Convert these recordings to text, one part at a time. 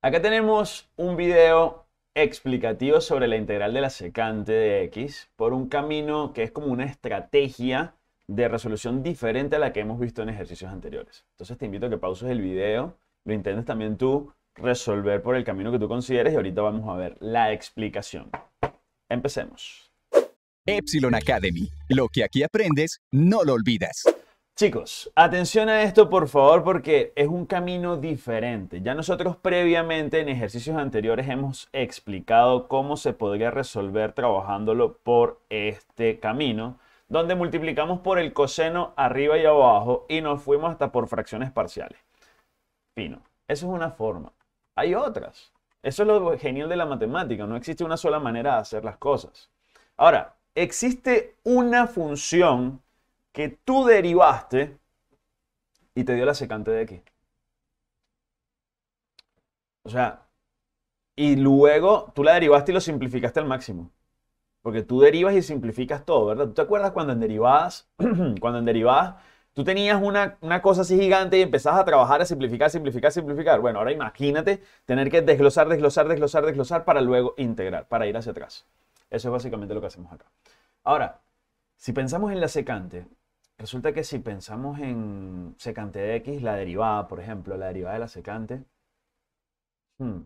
Acá tenemos un video explicativo sobre la integral de la secante de x por un camino que es como una estrategia de resolución diferente a la que hemos visto en ejercicios anteriores. Entonces te invito a que pauses el video, lo intentes también tú resolver por el camino que tú consideres y ahorita vamos a ver la explicación. Empecemos. Epsilon Academy. Lo que aquí aprendes, no lo olvidas. Chicos, atención a esto por favor porque es un camino diferente. Ya nosotros previamente en ejercicios anteriores hemos explicado cómo se podría resolver trabajándolo por este camino, donde multiplicamos por el coseno arriba y abajo y nos fuimos hasta por fracciones parciales. Fino. Eso es una forma. Hay otras. Eso es lo genial de la matemática. No existe una sola manera de hacer las cosas. Ahora, existe una función que tú derivaste y te dio la secante de x. O sea, y luego tú la derivaste y lo simplificaste al máximo. Porque tú derivas y simplificas todo, ¿verdad? ¿Tú te acuerdas cuando en derivadas, cuando en derivadas, tú tenías una, una, cosa así gigante y empezabas a trabajar a simplificar, simplificar, simplificar? Bueno, ahora imagínate tener que desglosar, desglosar, desglosar, desglosar para luego integrar, para ir hacia atrás. Eso es básicamente lo que hacemos acá. Ahora, si pensamos en la secante, Resulta que si pensamos en secante de x, la derivada, por ejemplo, la derivada de la secante, hmm,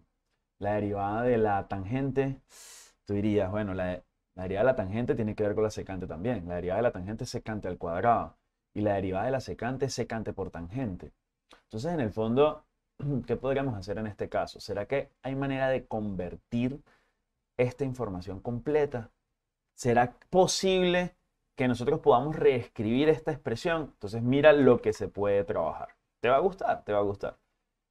la derivada de la tangente, tú dirías, bueno, la, derivada de la tangente tiene que ver con la secante también. La derivada de la tangente es secante al cuadrado y la derivada de la secante es secante por tangente. Entonces, en el fondo, ¿qué podríamos hacer en este caso? ¿Será que hay manera de convertir esta información completa? ¿Será posible que nosotros podamos reescribir esta expresión. Entonces mira lo que se puede trabajar. Te va a gustar, te va a gustar.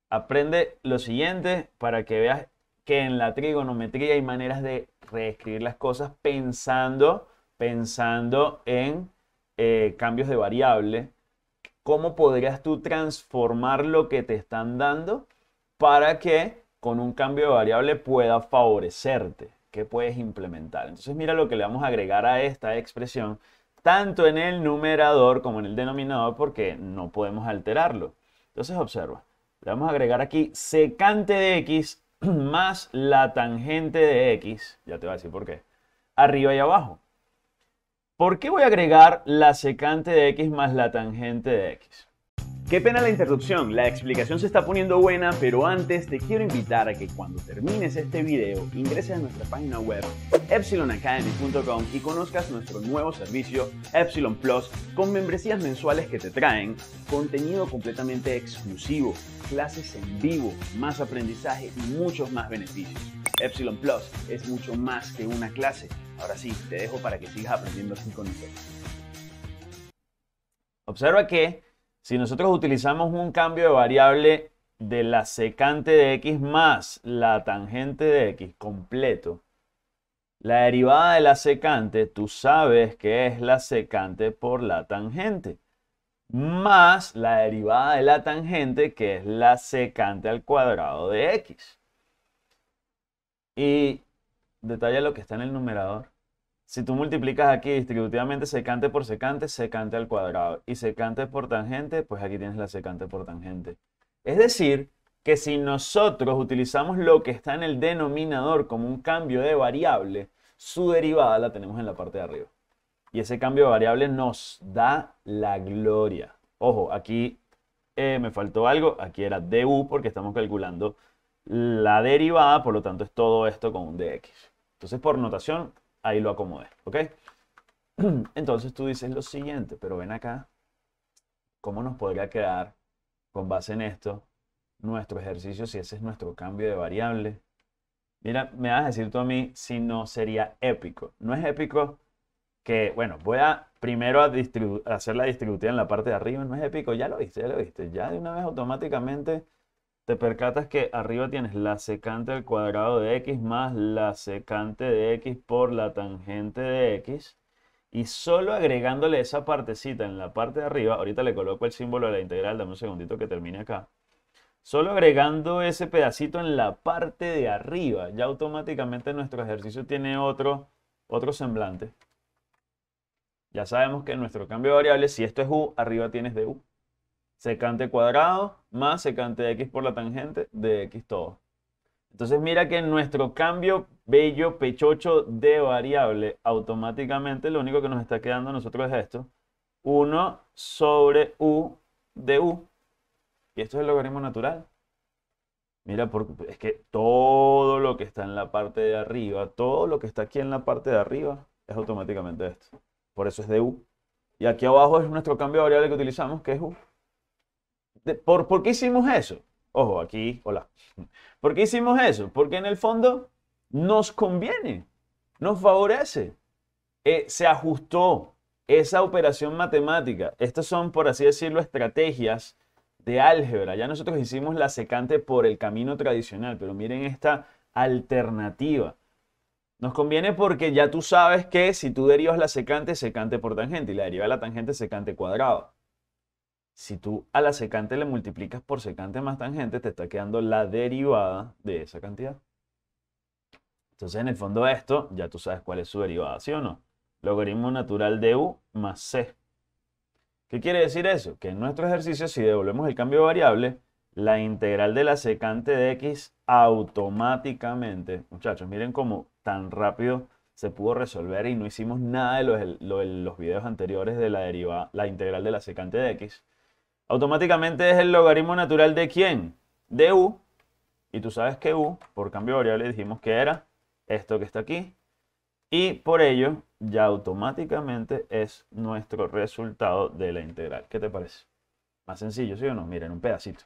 Aprende lo siguiente para que veas que en la trigonometría hay maneras de reescribir las cosas pensando, pensando en eh, cambios de variable. ¿Cómo podrías tú transformar lo que te están dando para que con un cambio de variable pueda favorecerte? ¿Qué puedes implementar? Entonces mira lo que le vamos a agregar a esta expresión, tanto en el numerador como en el denominador, porque no podemos alterarlo. Entonces observa, le vamos a agregar aquí secante de x más la tangente de x, ya te voy a decir por qué, arriba y abajo. ¿Por qué voy a agregar la secante de x más la tangente de x? Qué pena la interrupción, la explicación se está poniendo buena, pero antes te quiero invitar a que cuando termines este video ingreses a nuestra página web epsilonacademy.com y conozcas nuestro nuevo servicio Epsilon Plus con membresías mensuales que te traen contenido completamente exclusivo, clases en vivo, más aprendizaje y muchos más beneficios. Epsilon Plus es mucho más que una clase. Ahora sí, te dejo para que sigas aprendiendo así con nosotros. Observa que si nosotros utilizamos un cambio de variable de la secante de x más la tangente de x completo, la derivada de la secante, tú sabes que es la secante por la tangente, más la derivada de la tangente, que es la secante al cuadrado de x. Y detalla lo que está en el numerador. Si tú multiplicas aquí distributivamente secante por secante, secante al cuadrado. Y secante por tangente, pues aquí tienes la secante por tangente. Es decir, que si nosotros utilizamos lo que está en el denominador como un cambio de variable, su derivada la tenemos en la parte de arriba. Y ese cambio de variable nos da la gloria. Ojo, aquí eh, me faltó algo. Aquí era du porque estamos calculando la derivada, por lo tanto es todo esto con un dx. Entonces, por notación, ahí lo acomodé, ¿ok? Entonces tú dices lo siguiente, pero ven acá, ¿cómo nos podría quedar con base en esto nuestro ejercicio si ese es nuestro cambio de variable? Mira, me vas a decir tú a mí si no sería épico. No es épico que, bueno, voy a primero a hacer la distributiva en la parte de arriba, no es épico, ya lo viste, ya lo viste, ya de una vez automáticamente te percatas que arriba tienes la secante al cuadrado de x más la secante de x por la tangente de x. Y solo agregándole esa partecita en la parte de arriba, ahorita le coloco el símbolo de la integral, dame un segundito que termine acá. Solo agregando ese pedacito en la parte de arriba, ya automáticamente nuestro ejercicio tiene otro, otro semblante. Ya sabemos que nuestro cambio de variable, si esto es u, arriba tienes de u secante cuadrado más secante de x por la tangente de x todo. Entonces mira que nuestro cambio bello pechocho de variable automáticamente lo único que nos está quedando a nosotros es esto. 1 sobre u de u. Y esto es el logaritmo natural. Mira, porque es que todo lo que está en la parte de arriba, todo lo que está aquí en la parte de arriba es automáticamente esto. Por eso es de u. Y aquí abajo es nuestro cambio de variable que utilizamos, que es u. ¿por, ¿Por qué hicimos eso? Ojo, aquí, hola. ¿Por qué hicimos eso? Porque en el fondo nos conviene, nos favorece. Eh, se ajustó esa operación matemática. Estas son, por así decirlo, estrategias de álgebra. Ya nosotros hicimos la secante por el camino tradicional, pero miren esta alternativa. Nos conviene porque ya tú sabes que si tú derivas la secante, secante por tangente, y la deriva de la tangente, secante cuadrado. Si tú a la secante le multiplicas por secante más tangente, te está quedando la derivada de esa cantidad. Entonces, en el fondo de esto, ya tú sabes cuál es su derivada, ¿sí o no? Logaritmo natural de u más c. ¿Qué quiere decir eso? Que en nuestro ejercicio, si devolvemos el cambio de variable, la integral de la secante de x automáticamente, muchachos, miren cómo tan rápido se pudo resolver y no hicimos nada de los, los videos anteriores de la deriva, la integral de la secante de x automáticamente es el logaritmo natural de quién? De u. Y tú sabes que u, por cambio de variable, dijimos que era esto que está aquí. Y por ello, ya automáticamente es nuestro resultado de la integral. ¿Qué te parece? Más sencillo, ¿sí o no? Mira, en un pedacito.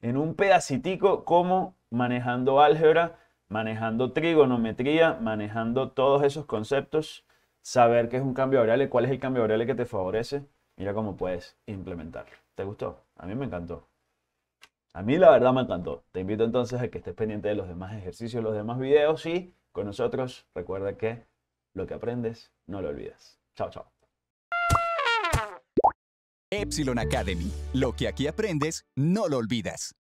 En un pedacitico, como manejando álgebra, manejando trigonometría, manejando todos esos conceptos, saber qué es un cambio de variable, cuál es el cambio de variable que te favorece, mira cómo puedes implementarlo. ¿Te gustó? A mí me encantó. A mí la verdad me encantó. Te invito entonces a que estés pendiente de los demás ejercicios, los demás videos y con nosotros recuerda que lo que aprendes no lo olvidas. Chao, chao. Epsilon Academy. Lo que aquí aprendes no lo olvidas.